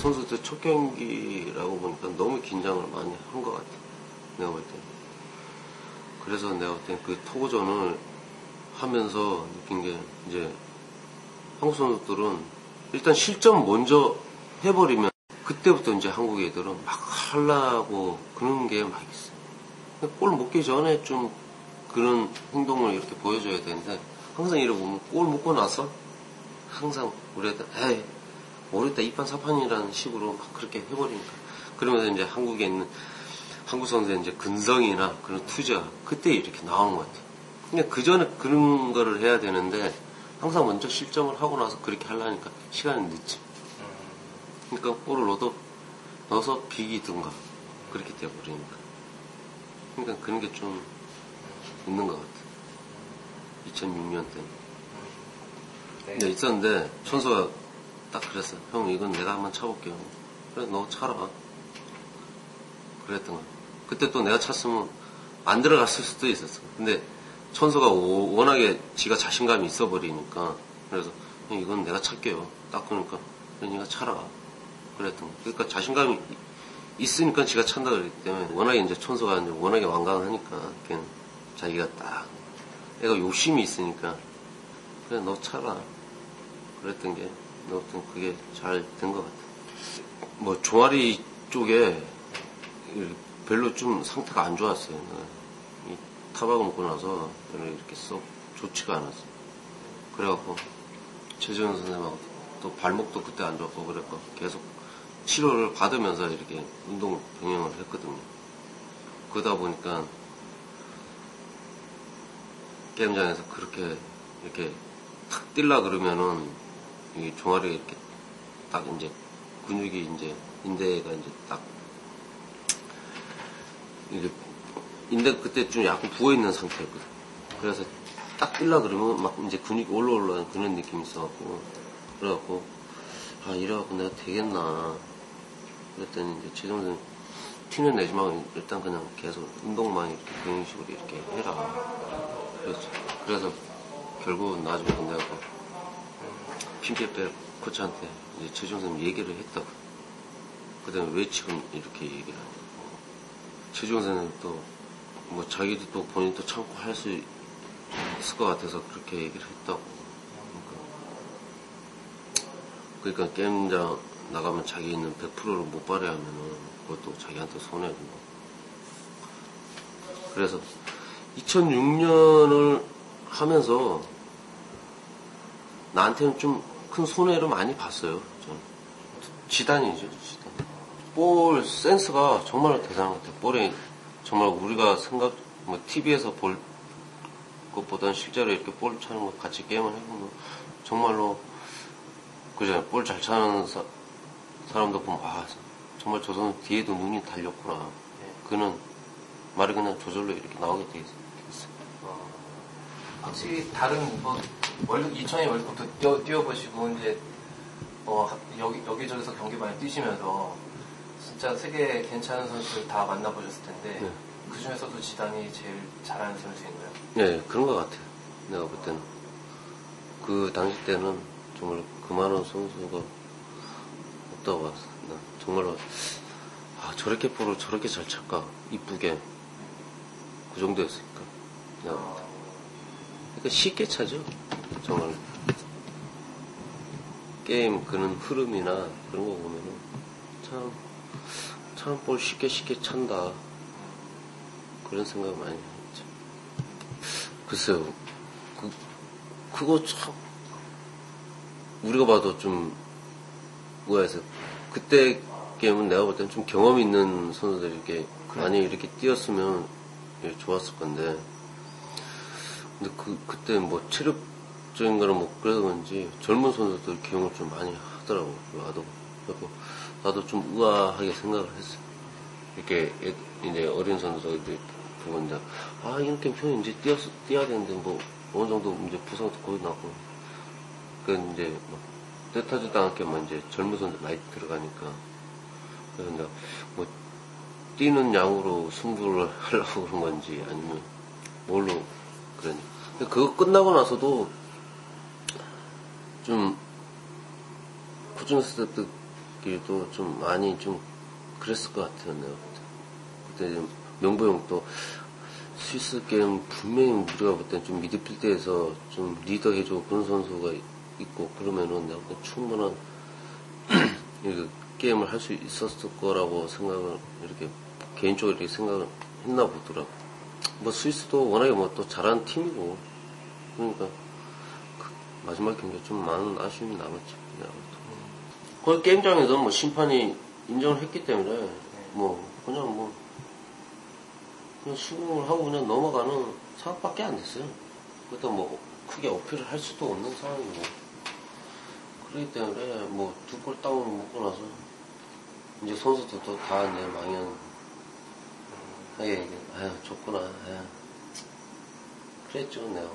선수들 첫 경기라고 보니까 너무 긴장을 많이 한 것 같아. 내가 볼 때. 그래서 내가 볼때그 토고전을 하면서 느낀 게 이제 한국 선수들은 일단 실점 먼저 해버리면 그때부터 이제 한국 애들은 막 하려고 그런 게 막 있어. 골 먹기 전에 좀 그런 행동을 이렇게 보여줘야 되는데 항상 이러고 보면 골 먹고 나서 항상 우리 애들 에이 모르겠다 이판 사판이라는 식으로 막 그렇게 해버리니까 그러면서 이제 한국에 있는 한국 선수의 이제 근성이나 그런 투자 그때 이렇게 나오는 것 같아요. 근데 그 전에 그런 거를 해야 되는데 항상 먼저 실점을 하고 나서 그렇게 하려니까 시간이 늦지. 그러니까 골을 넣어도 넣어서 비기든가 그렇게 돼버리니까. 그러니까 그런 게 좀 있는 것 같아. 2006년 때. 네. 근데 있었는데 천수가 딱 그랬어. 형 이건 내가 한번 쳐볼게요. 그래 너 차라. 그랬던 거야. 그때 또 내가 찼으면 안 들어갔을 수도 있었어. 근데 천수가 오- 워낙에 지가 자신감이 있어 버리니까 그래서 형 이건 내가 찰게요. 딱 그러니까 그래 니가 차라. 그랬던 거야. 그러니까 자신감이 있으니까 지가 찬다 그랬기 때문에 워낙에 이제 천수가 이제 워낙에 완강하니까 걔는 자기가 딱 애가 욕심이 있으니까 그래 너 차라. 그랬던 게 아무튼 그게 잘 된 것 같아. 뭐 종아리 쪽에 이- 별로 좀 상태가 안 좋았어요. 이 타박을 먹고 나서 별로 이렇게 썩 좋지가 않았어. 그래갖고 최재현 선생님하고 또 발목도 그때 안 좋았고 그랬고 계속 치료를 받으면서 이렇게 운동 병행을 했거든요. 그러다 보니까 게임장에서 그렇게 이렇게 탁 뛸라 그러면은 이 종아리가 이렇게 딱 이제 근육이 이제 인대가 이제 딱 이게 인대 그때 좀 약간 부어 있는 상태였거든. 그래서 딱 뛸라 그러면 막 이제 근육이 올라올라는 그런 느낌이 있어갖고 그래갖고 아 이래갖고 내가 되겠나 그랬더니 이제 최종선 티는 내지 말고 일단 그냥 계속 운동만 이렇게 그런 식으로 이렇게 해라. 그래서, 그래서 결국은 나중에 내가 핀피페 코치한테 이제 최종 선생님 얘기를 했다고. 그 다음에 왜 지금 이렇게 얘기를 하냐고. 최종 선생님 또, 뭐 자기도 또 본인도 참고 할 수 있을 것 같아서 그렇게 얘기를 했다고. 그러니까, 그러니까 게임장 나가면 자기 있는 100%를 못 발휘하면은 그것도 자기한테 손해고. 그래서 2006년을 하면서 나한테는 좀 큰 손해를 많이 봤어요. 저는. 지단이죠, 지단. 볼 센스가 정말 대단한 것 같아요. 볼에 정말 우리가 생각, 뭐, TV에서 볼 것보다는 실제로 이렇게 볼 차는 거 같이 게임을 해보면 정말로, 그죠. 볼 잘 차는 사, 사람도 보면, 아, 정말 저 선수 뒤에도 눈이 달렸구나. 그는 말이 그냥 저절로 이렇게 나오게 돼 있어요. 확실히 다른 뭐 월드 2002 월드컵도 뛰어, 뛰어보시고 이제 어, 하- 여기 여기저기서 경기 많이 뛰시면서 진짜 세계 괜찮은 선수들 다 만나보셨을 텐데 네. 그 중에서도 지단이 제일 잘하는 선수인가요? 네, 그런 것 같아요. 내가 볼 때는. 그 당시 때는 정말 그만한 선수가 없다고 봤어. 나 정말로, 아, 저렇게 볼을 저렇게 잘 찰까? 이쁘게. 그 정도였으니까. 볼 때. 그러니까 쉽게 차죠. 정말. 게임 그런 흐름이나 그런 거 보면은 참, 참 볼 쉽게 쉽게 찬다. 그런 생각 많이 했죠. 글쎄요, 그, 그거 참, 우리가 봐도 좀, 뭐야 해서, 그때 게임은 내가 볼 때는 좀 경험 있는 선수들이 이렇게, 많이 이렇게 뛰었으면 예, 좋았을 건데, 근데 그, 그때 뭐 체력 적인 거는 뭐 그래서 그런지 젊은 선수들 기용을 좀 많이 하더라고, 나도. 그래서 나도 좀 우아하게 생각을 했어. 이렇게 애- 이제 어린 선수들이 보고 이제 아 이렇게 형 이제 뛰어 뛰어야 되는데 뭐 어느 정도 이제 부상도 거의 나고 그 이제 막 뜻하지도 않게만 이제 젊은 선수 많이 들어가니까 그래서 내가 뭐 뛰는 양으로 승부를 하려고 그런 건지 아니면 뭘로 그러니 근데 그거 끝나고 나서도 좀 코칭 스태프들 선수들끼리도 좀 많이 좀 그랬을 것 같아요. 내가 그때 그때 명보 형도 스위스 게임 분명히 우리가 볼 땐 좀 미드필드에서 좀 리더 해주고 그런 선수가 있고 그러면은 내가 충분한 게임을 할 수 있었을 거라고 생각을 이렇게 개인적으로 이렇게 생각을 했나 보더라고. 뭐 스위스도 워낙에 뭐 또 잘하는 팀이고 그러니까 그 마지막 경기에 좀 많은 아쉬움이 볼 때. 거기 게임장에서 뭐 심판이 인정을 했기 때문에 뭐 그냥 뭐 그냥 수긍을 하고 그냥 넘어가는 상황밖에 안 됐어요. 그때 뭐 크게 어필을 할 수도 없는 상황이고 그렇기 때문에 뭐 두 골 다운을 먹고 나서 이제 선수들도 다 이제 망연 하게 이제 아유 좋구나 아유 그랬죠 내가.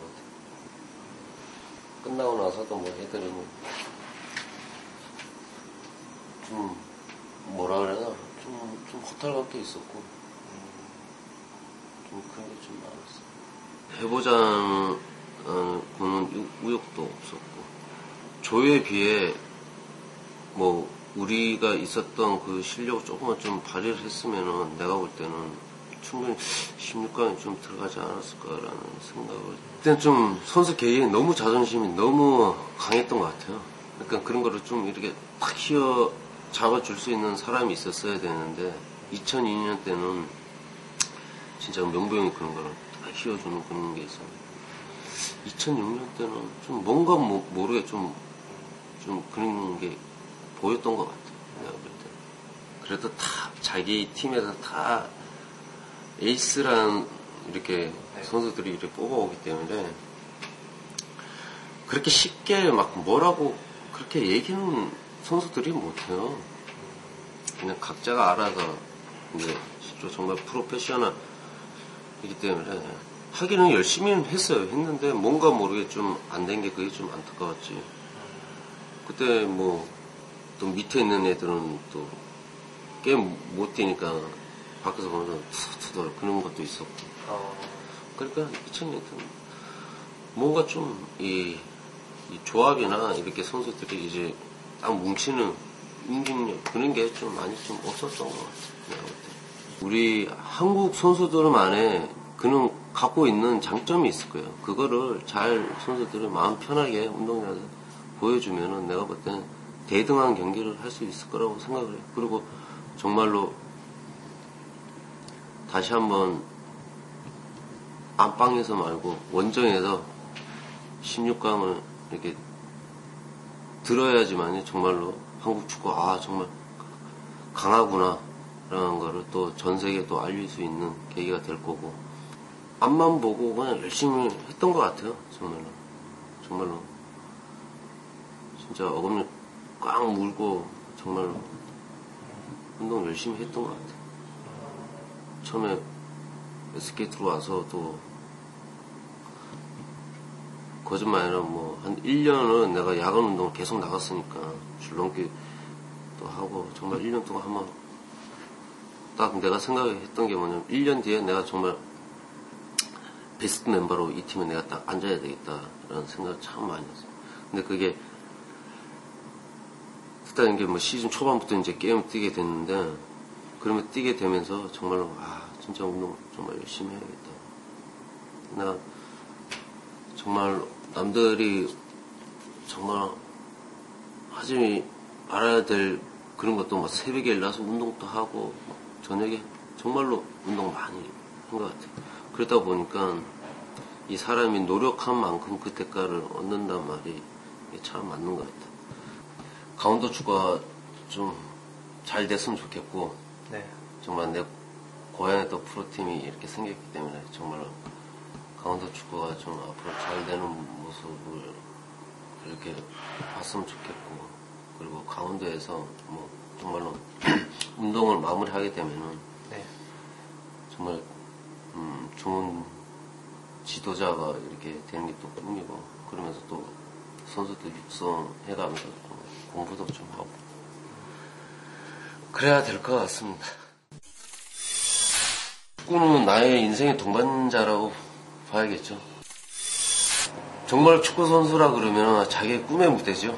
끝나고 나서도 뭐 애들이 뭐좀 뭐라 그래야 좀, 좀 허탈할 게 있었고 좀 그런 게 좀 많았어 해보자는 어, 우욕도 없었고 조에 비해 뭐 우리가 있었던 그 실력을 조금만 좀 발휘를 했으면은 내가 볼 때는 충분히 16강에 좀 들어가지 않았을까라는 생각을 그때는 좀 선수 개인이 너무 자존심이 너무 강했던 것 같아요 그러니까 그런 거를 좀 이렇게 탁 휘어 잡아줄 수 있는 사람이 있었어야 되는데 2002년 때는 진짜 명부 형이 그런 거를 딱 휘어주는 그런 게 있었는데 2006년 때는 좀 뭔가 모, 모르게 좀, 좀 그런 게 보였던 것 같아요. 내가 볼 때. 그래도 다 자기 팀에서 다 에이스라는 이렇게 선수들이 이렇게 뽑아오기 때문에 그렇게 쉽게 막 뭐라고 그렇게 얘기는 선수들이 못해요. 그냥 각자가 알아서 이제 정말 프로페셔널이기 때문에 하기는 열심히 했어요. 했는데 뭔가 모르게 좀 안 된 게 그게 좀 안타까웠지. 그때 뭐 또 밑에 있는 애들은 또 게임 못 뛰니까 밖에서 보면서 투덜투덜 그런 것도 있었고. 어, 그러니까 2000년 때는 뭔가 좀이 조합이나 이렇게 선수들이 이제 딱 뭉치는 응집력 그런 게 좀 많이 좀 없었던 것 같아요. 우리 한국 선수들만의 그는 갖고 있는 장점이 있을 거예요. 그거를 잘 선수들이 마음 편하게 운동장에서 보여주면은 내가 볼 때는 대등한 경기를 할 수 있을 거라고 생각을 해요. 그리고 정말로 다시 한번 안방에서 말고 원정에서 16강을 이렇게 들어야지만이 정말로 한국 축구 아 정말 강하구나 라는 거를 또 전 세계에 또 알릴 수 있는 계기가 될 거고 앞만 보고 그냥 열심히 했던 것 같아요 정말로. 정말로. 진짜 어금니 꽉 물고 정말로 운동 열심히 했던 것 같아요 처음에 SK 들어와서도 거짓말 아니라 뭐, 한 1년은 내가 야간 운동을 계속 나갔으니까, 줄넘기도 하고, 정말 1년 동안 한번, 딱 내가 생각했던 게 뭐냐면, 1년 뒤에 내가 정말 베스트 멤버로 이 팀에 내가 딱 앉아야 되겠다라는 생각을 참 많이 했어요. 근데 그게, 일단 이게 뭐 시즌 초반부터 이제 게임을 뛰게 됐는데, 그러면 뛰게 되면서 정말로, 아, 진짜 운동 정말 열심히 해야겠다. 내가 정말 남들이 정말 하지 말아야 될 그런 것도 막 새벽에 일어나서 운동도 하고 저녁에 정말로 운동 많이 한 것 같아요. 그러다 보니까 이 사람이 노력한 만큼 그 대가를 얻는단 말이 참 맞는 것 같아요. 강원도 축구가 좀 잘 됐으면 좋겠고 네. 정말 내 고향에 또 프로팀이 이렇게 생겼기 때문에 정말로 강원도 축구가 좀 앞으로 잘 되는 모습을 이렇게 봤으면 좋겠고 그리고 강원도에서 뭐 정말로 운동을 마무리하게 되면은 네. 정말 음, 좋은 지도자가 이렇게 되는 게 또 꿈이고 그러면서 또 선수들 육성해가면서 또 공부도 좀 하고 그래야 될 것 같습니다. 축구는 나의 인생의 동반자라고 봐야겠죠. 정말 축구 선수라 그러면 자기의 꿈의 무대죠.